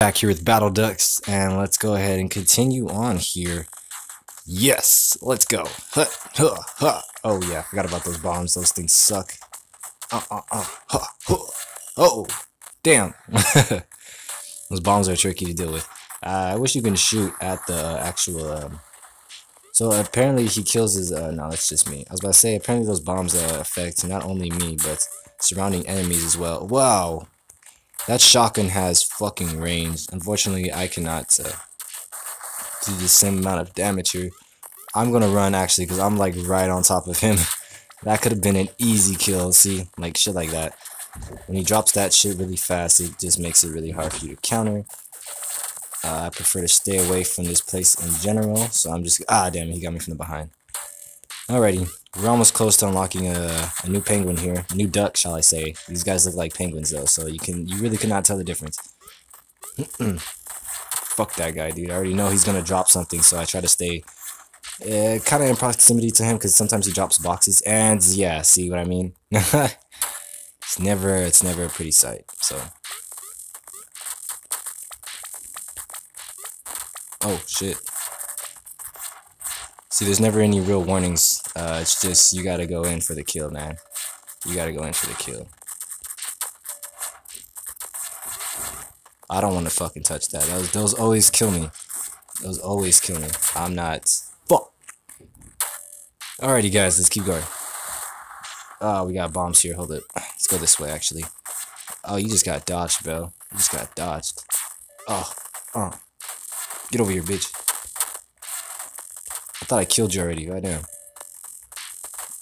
back here with Battle Ducks, and let's go ahead and continue on here. Yes, let's go. Huh, huh, huh. Oh yeah, forgot about those bombs. Those things suck. Uh, uh, uh, huh, huh. Oh, damn. those bombs are tricky to deal with. Uh, I wish you can shoot at the actual. Um... So apparently he kills his. Uh, no, it's just me. I was about to say apparently those bombs uh, affect not only me but surrounding enemies as well. Wow, that shotgun has fucking range. Unfortunately, I cannot uh, do the same amount of damage here. I'm gonna run actually because I'm like right on top of him. that could have been an easy kill. See, like shit like that. When he drops that shit really fast, it just makes it really hard for you to counter. Uh, I prefer to stay away from this place in general, so I'm just ah damn, he got me from the behind. Alrighty, we're almost close to unlocking a, a new penguin here. A new duck, shall I say. These guys look like penguins, though, so you can you really cannot tell the difference. Fuck that guy, dude. I already know he's gonna drop something, so I try to stay uh, kind of in proximity to him, because sometimes he drops boxes. And, yeah, see what I mean? it's never, it's never a pretty sight, so... Oh, shit. See, there's never any real warnings. Uh, it's just you gotta go in for the kill, man. You gotta go in for the kill. I don't want to fucking touch that. Those, those always kill me. Those always kill me. I'm not. Fuck. Alrighty, guys, let's keep going. Oh, we got bombs here. Hold it. Let's go this way, actually. Oh, you just got dodged, bro. You just got dodged. Oh, oh. Get over here, bitch I thought I killed you already. Right now.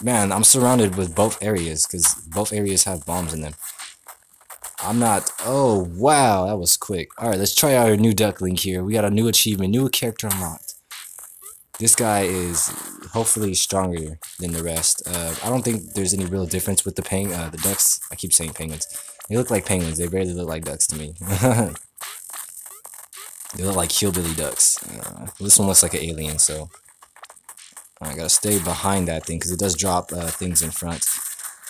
Man, I'm surrounded with both areas because both areas have bombs in them. I'm not. Oh, wow. That was quick. Alright, let's try out our new duckling here. We got a new achievement, new character unlocked. This guy is hopefully stronger than the rest. Uh, I don't think there's any real difference with the peng uh, the ducks. I keep saying penguins. They look like penguins. They barely look like ducks to me. they look like hillbilly ducks. Uh, this one looks like an alien, so I gotta stay behind that thing because it does drop uh, things in front.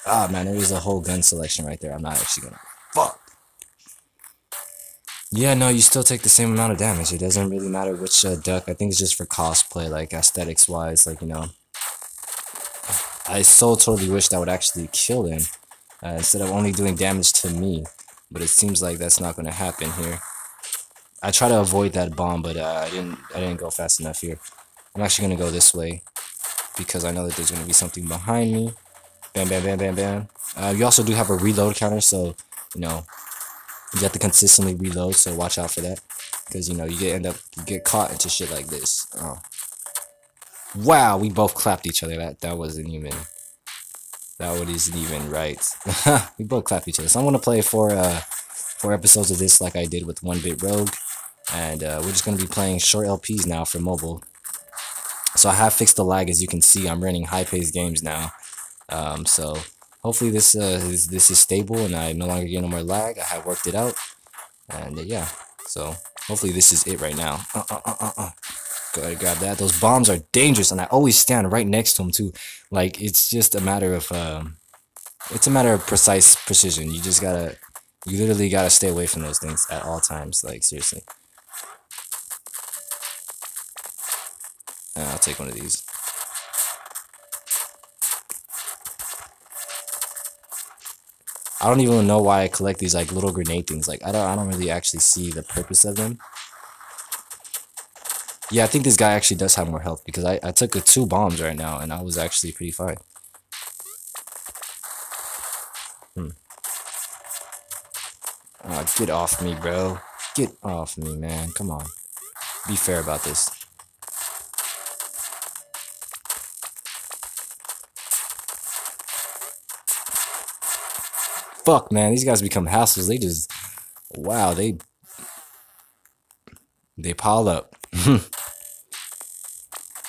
Ah, man, there is a whole gun selection right there. I'm not actually gonna. Fuck! Yeah, no, you still take the same amount of damage. It doesn't really matter which uh, duck. I think it's just for cosplay, like aesthetics-wise, like, you know. I so totally wish that would actually kill him uh, instead of only doing damage to me. But it seems like that's not gonna happen here. I try to avoid that bomb, but uh, I didn't. I didn't go fast enough here. I'm actually gonna go this way because I know that there's going to be something behind me. Bam, bam, bam, bam, bam. Uh, you also do have a reload counter, so, you know, you have to consistently reload, so watch out for that. Because, you know, you get end up, you get caught into shit like this. Oh. Wow, we both clapped each other. That that wasn't even, that wasn't even right. we both clapped each other. So I'm going to play four, uh, four episodes of this like I did with 1-Bit Rogue. And uh, we're just going to be playing short LPs now for mobile. So I have fixed the lag, as you can see. I'm running high-paced games now. Um, so hopefully this uh, is this is stable and I no longer get no more lag. I have worked it out, and uh, yeah. So hopefully this is it right now. Uh, uh, uh, uh, uh. Go ahead, grab that. Those bombs are dangerous, and I always stand right next to them too. Like it's just a matter of um, it's a matter of precise precision. You just gotta, you literally gotta stay away from those things at all times. Like seriously. I'll take one of these. I don't even know why I collect these like little grenade things. Like I don't I don't really actually see the purpose of them. Yeah, I think this guy actually does have more health because I, I took a two bombs right now and I was actually pretty fine. Hmm. Get off me, bro. Get off me, man. Come on. Be fair about this. Fuck, man. These guys become hassles. They just, wow, they, they pile up.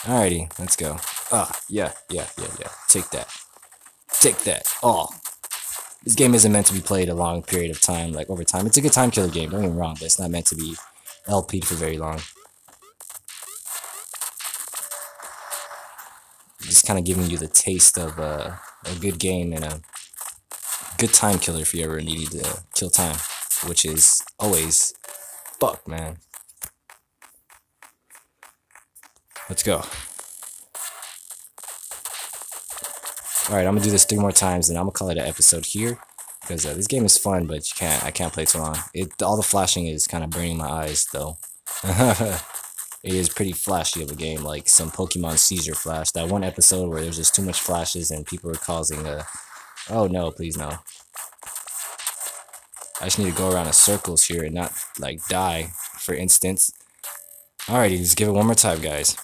Alrighty, let's go. Ah, yeah, yeah, yeah, yeah. Take that. Take that. Oh. This game isn't meant to be played a long period of time, like over time. It's a good time killer game, don't get me wrong, but it's not meant to be LP'd for very long. Just kind of giving you the taste of uh, a good game and a good time killer if you ever needed to kill time, which is always fuck, man. Let's go. Alright, I'm gonna do this three more times and I'm gonna call it an episode here. Because uh, this game is fun, but you can't, I can't play too long. It, all the flashing is kind of burning my eyes, though. it is pretty flashy of a game, like some Pokemon Seizure Flash. That one episode where there's just too much flashes and people are causing a... Oh no, please no. I just need to go around in circles here and not, like, die, for instance. Alrighty, let's give it one more time, guys.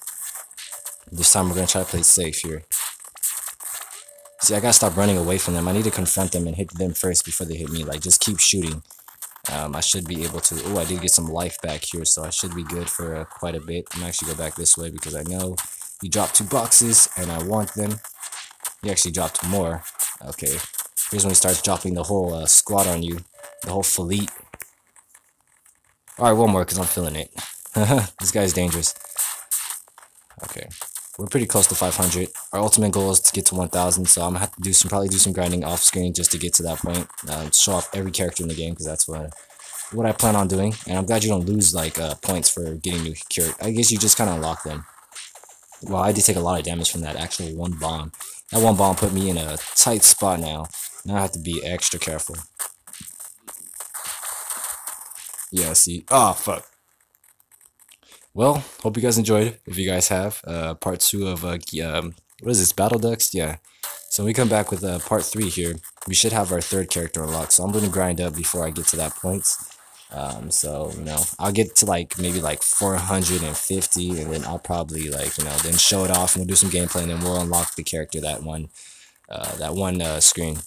This time we're gonna try to play safe here. See, I gotta stop running away from them. I need to confront them and hit them first before they hit me. Like, just keep shooting. Um, I should be able to... Oh, I did get some life back here, so I should be good for uh, quite a bit. I'm actually go back this way because I know he dropped two boxes, and I want them. He actually dropped more. Okay. Here's when he starts dropping the whole uh, squad on you. The whole fleet. Alright, one more because I'm feeling it. this guy's dangerous. Okay. We're pretty close to 500. Our ultimate goal is to get to 1,000, so I'm gonna have to do some probably do some grinding off screen just to get to that point. Um, show off every character in the game because that's what what I plan on doing. And I'm glad you don't lose like uh, points for getting new character. I guess you just kind of unlock them. Well, I did take a lot of damage from that actual one bomb. That one bomb put me in a tight spot now. Now I have to be extra careful. Yeah, see. Oh, fuck. Well, hope you guys enjoyed. If you guys have, uh, part two of, uh, um, what is this, Battle Ducks? Yeah. So we come back with uh, part three here, we should have our third character unlocked. So I'm going to grind up before I get to that point. Um, so, you know, I'll get to like maybe like 450 and then I'll probably like, you know, then show it off and we'll do some gameplay and then we'll unlock the character that one, uh, that one uh, screen,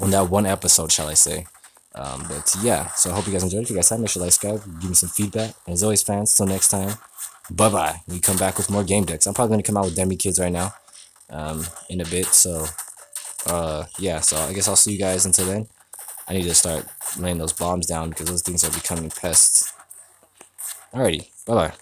on that one episode, shall I say. Um, but yeah, so I hope you guys enjoyed. If you guys have, make sure like, subscribe, give me some feedback. And as always, fans, till next time, bye bye. We come back with more game decks. I'm probably gonna come out with Demi Kids right now, um, in a bit. So, uh, yeah. So I guess I'll see you guys until then. I need to start laying those bombs down because those things are becoming pests. Alrighty, bye bye.